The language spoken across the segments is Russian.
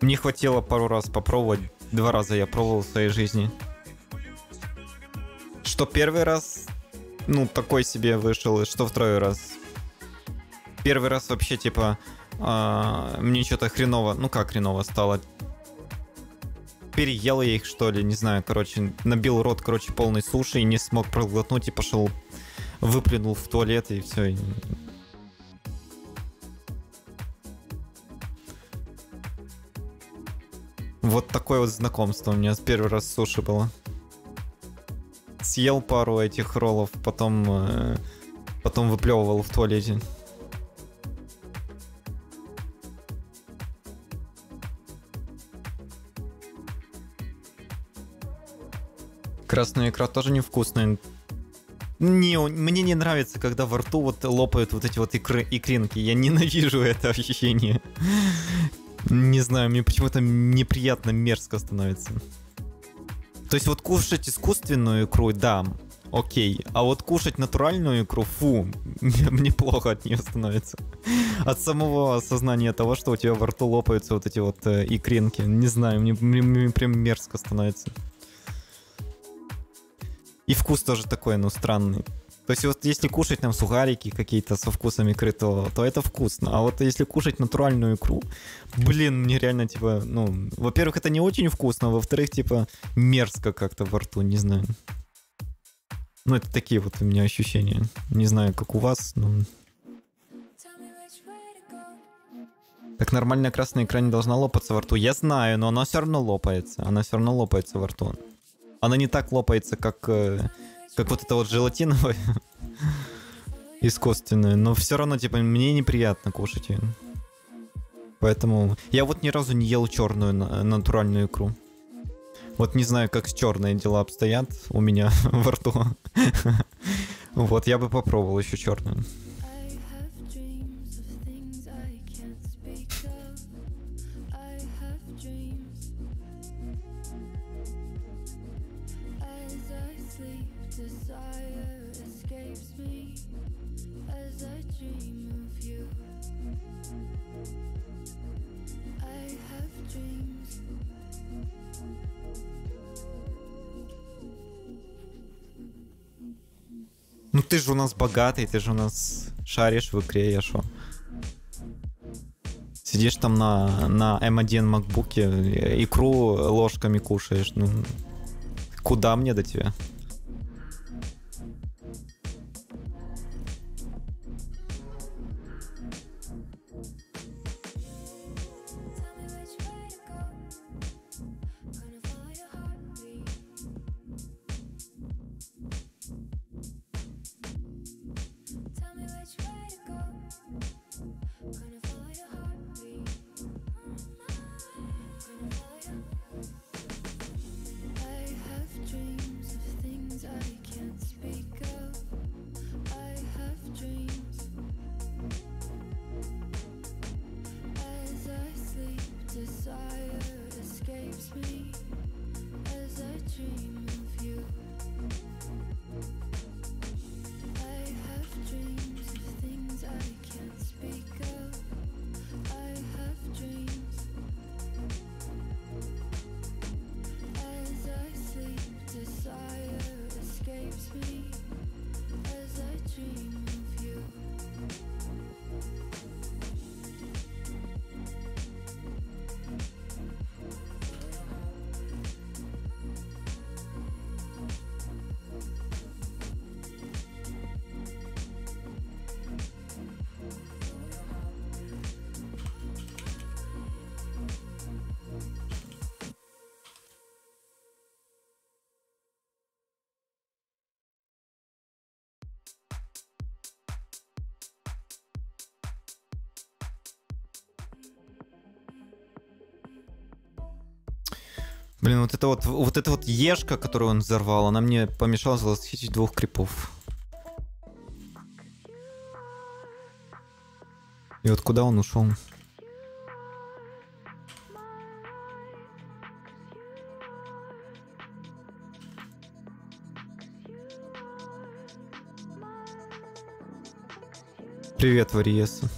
Мне хватило пару раз попробовать. Два раза я пробовал в своей жизни. Что первый раз, ну, такой себе вышел, и что второй раз. Первый раз вообще, типа, а, мне что-то хреново, ну как хреново стало. Переел я их, что ли, не знаю, короче, набил рот, короче, полный суши и не смог проглотнуть и пошел, выплюнул в туалет и все. Вот такое вот знакомство у меня с первый раз суши было. Съел пару этих роллов, потом, э, потом выплевывал в туалете. Красная икра тоже невкусная. Не, мне не нравится, когда во рту вот лопают вот эти вот икры, икринки. Я ненавижу это ощущение. Не знаю, мне почему-то неприятно мерзко становится. То есть вот кушать искусственную икру, да, окей. А вот кушать натуральную икру, фу, мне плохо от нее становится. От самого осознания того, что у тебя во рту лопаются вот эти вот э, икринки. Не знаю, мне, мне, мне прям мерзко становится. И вкус тоже такой, ну, странный. То есть вот если кушать там сухарики какие-то со вкусом икры, то, то это вкусно. А вот если кушать натуральную икру, блин, мне реально типа, ну, во-первых, это не очень вкусно, во-вторых, типа, мерзко как-то во рту, не знаю. Ну, это такие вот у меня ощущения. Не знаю, как у вас, но... Так нормальная красная икра не должна лопаться во рту. Я знаю, но она все равно лопается. Она все равно лопается во рту. Она не так лопается, как, э, как вот это вот желатиновое искусственное, но все равно, типа, мне неприятно кушать ее. Поэтому я вот ни разу не ел черную натуральную икру. Вот не знаю, как с черные дела обстоят у меня во рту. Вот, я бы попробовал еще черную. Ну ты же у нас богатый, ты же у нас шаришь в игре, я шо? Сидишь там на, на M1 макбуке, икру ложками кушаешь. Ну, куда мне до тебя? Блин, вот это вот, вот эта вот ешка, которую он взорвал, она мне помешала залосхитить двух крипов. И вот куда он ушел? Привет, Вариеса.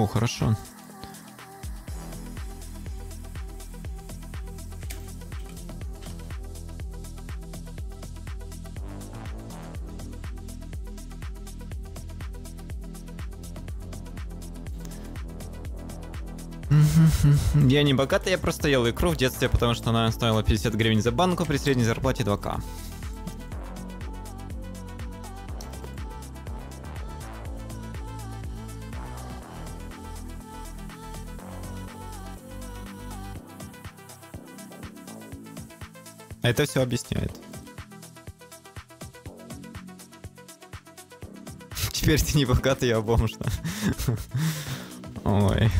О, хорошо. Я не богатый, я просто ел икру в детстве, потому что она стоила 50 гривен за банку при средней зарплате 2к. Это все объясняет. Теперь ты не богатый, я бомж. да? Ой.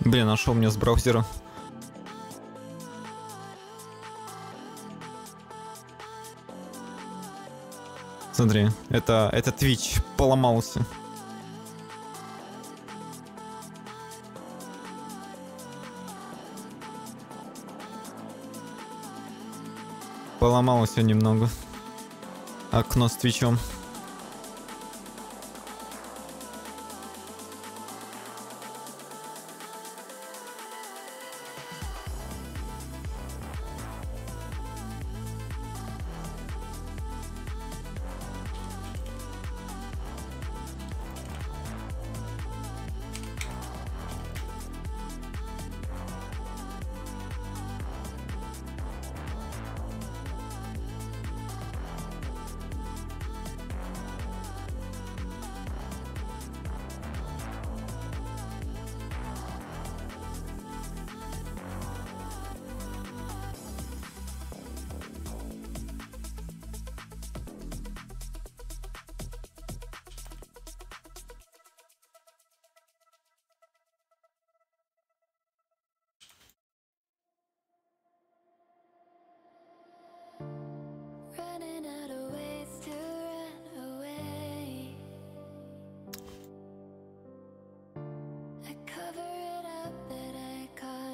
Блин, у меня с браузера? Смотри, это, это Twitch поломался. Поломалось всё немного. Окно с твичом.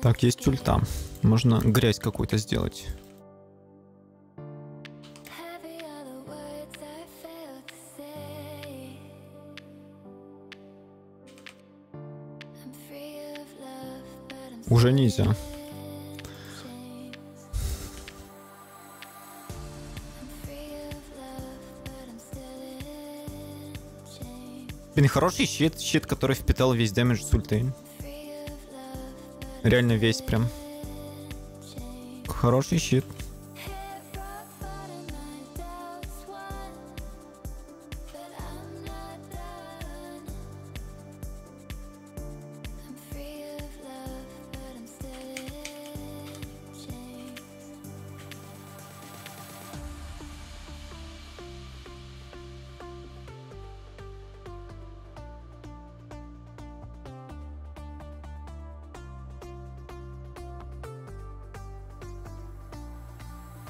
Так, есть ульта. Можно грязь какую-то сделать. Уже нельзя. Блин, хороший щит, щит, который впитал весь дэмэдж с ульты. Реально весь прям. Хороший щит.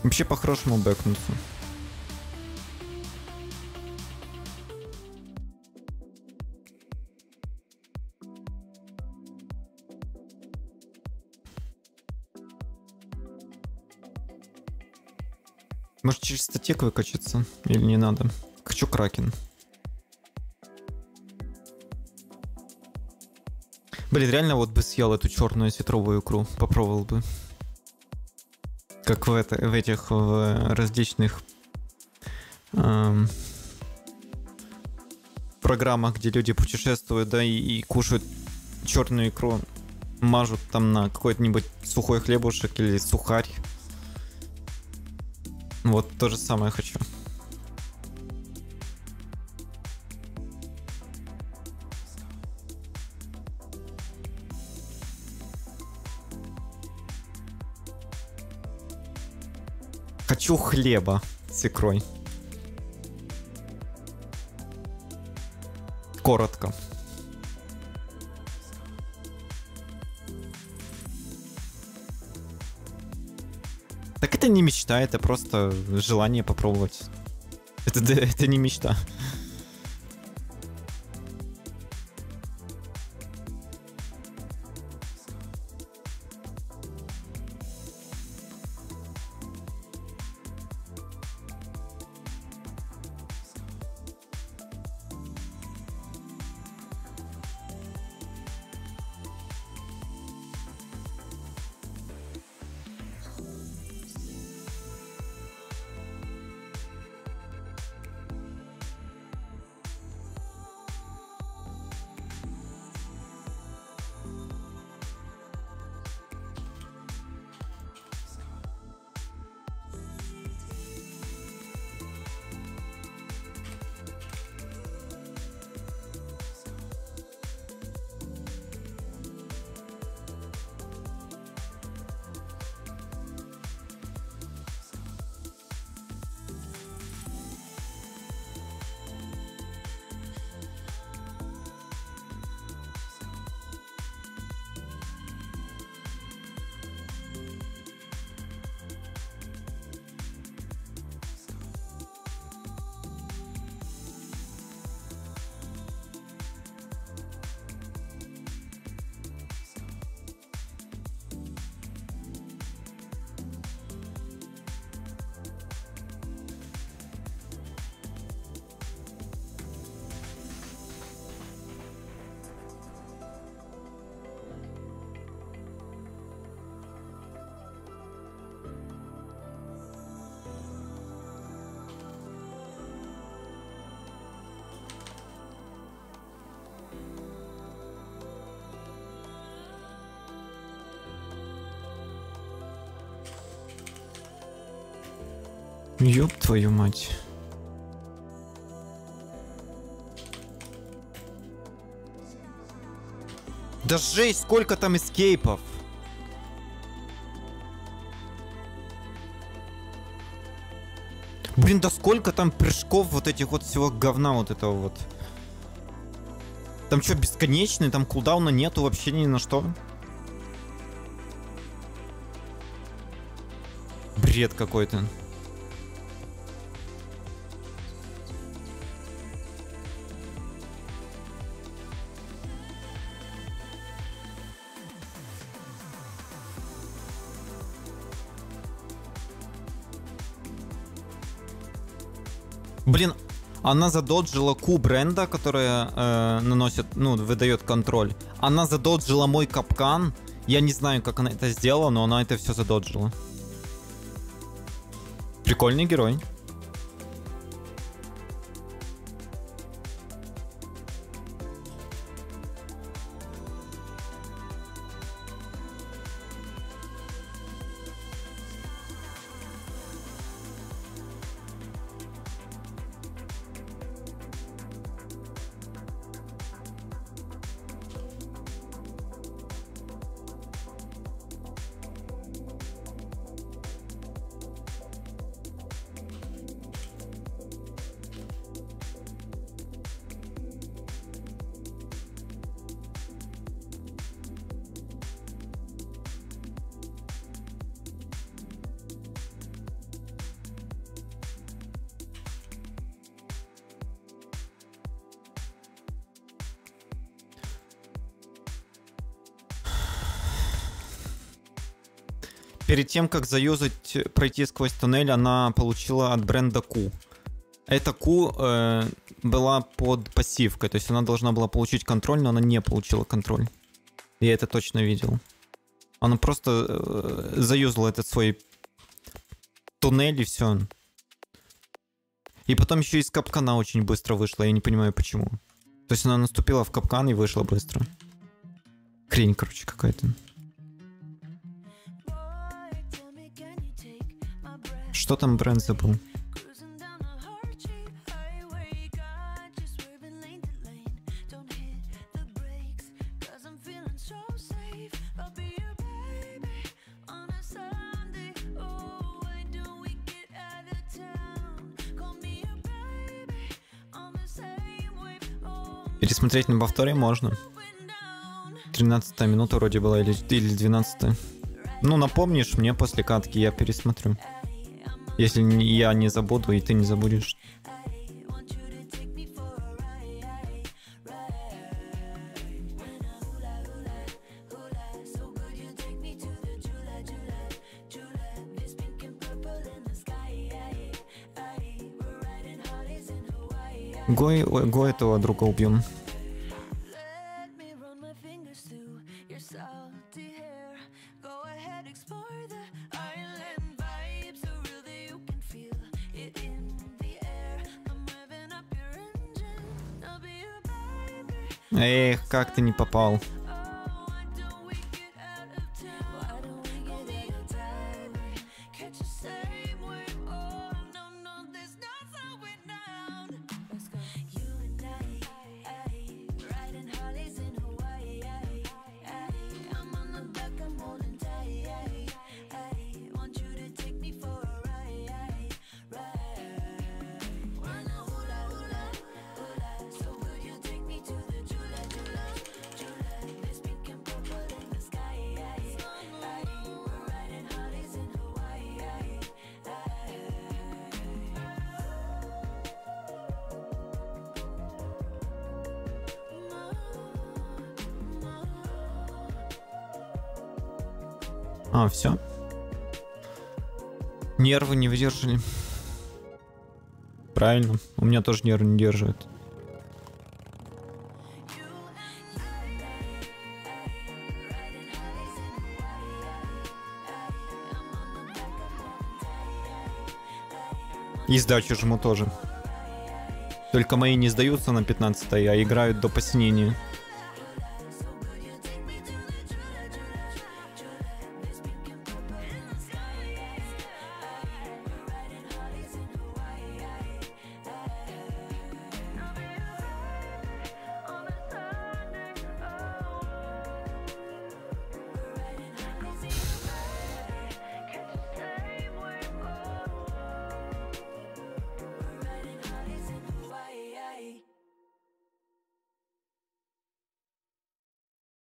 Вообще по-хорошему бэкнуться. Может через статек выкачаться? Или не надо? Хочу кракен. Блин, реально вот бы съел эту черную сетровую икру. Попробовал бы. Как в, это, в этих в различных эм, программах, где люди путешествуют, да, и, и кушают черную икру, мажут там на какой-нибудь сухой хлебушек или сухарь. Вот то же самое хочу. Хочу хлеба с икрой. Коротко. Так это не мечта, это просто желание попробовать. Это, это не мечта. Ёб твою мать. Да жесть, сколько там эскейпов. Блин, да сколько там прыжков вот этих вот всего говна вот этого вот. Там что, бесконечный? Там кулдауна нету вообще ни на что? Бред какой-то. Блин, она задоджила Q бренда, которая э, наносит, ну, выдает контроль. Она задоджила мой капкан. Я не знаю, как она это сделала, но она это все задоджила. Прикольный герой. Перед тем, как заюзать, пройти сквозь туннель, она получила от бренда Q. Эта Q э, была под пассивкой, то есть она должна была получить контроль, но она не получила контроль. Я это точно видел. Она просто э, заюзала этот свой туннель и все. И потом еще из капкана очень быстро вышла, я не понимаю почему. То есть она наступила в капкан и вышла быстро. Хрень, короче, какая-то. Что там бренд забыл? Пересмотреть на повторе можно. 13 минута вроде была, или, или 12 -я. Ну, напомнишь мне после катки, я пересмотрю. Если я не забуду, и ты не забудешь. Гой, э, го этого друга убьем. как-то не попал. А, все. Нервы не выдержали. Правильно. У меня тоже нервы не держат. И сдачу жму тоже. Только мои не сдаются на 15 а играют до посинения.